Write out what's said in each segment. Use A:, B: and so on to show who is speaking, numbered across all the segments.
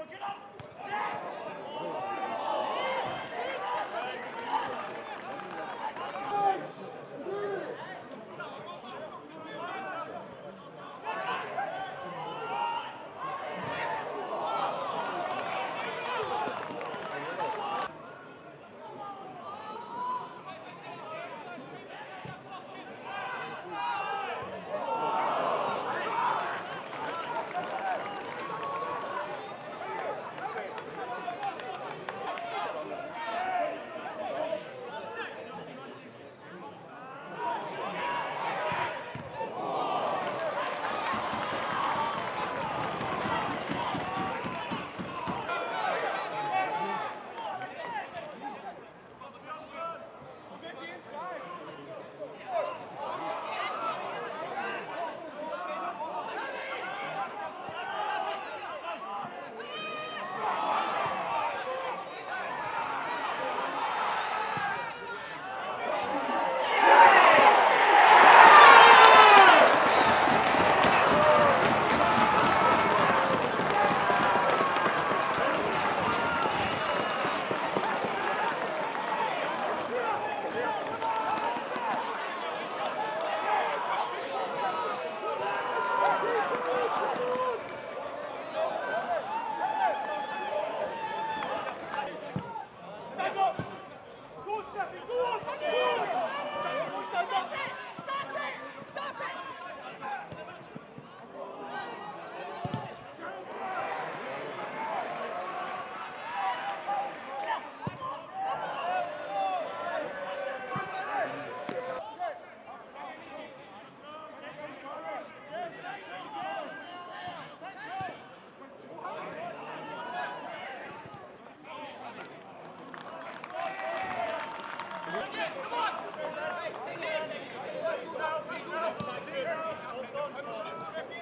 A: Yes,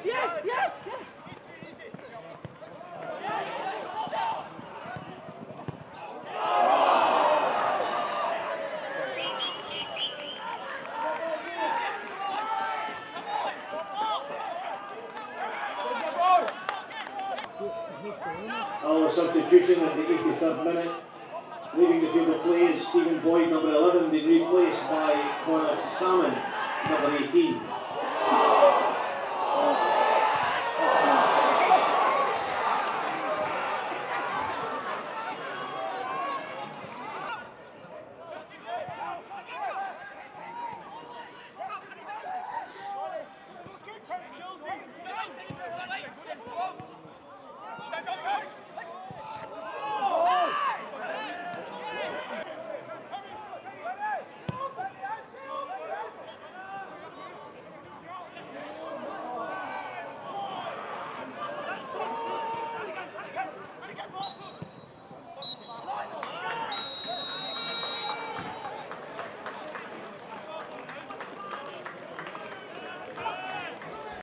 A: yes, yes.
B: Substitution at the 83rd minute. Leaving the field of play is Stephen Boyd, number 11, being replaced by Connor Salmon, number 18.